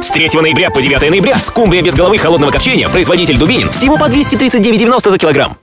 С 3 ноября по 9 ноября скумбрия без головы холодного копчения, производитель Дубинин, всего по 239,90 за килограмм.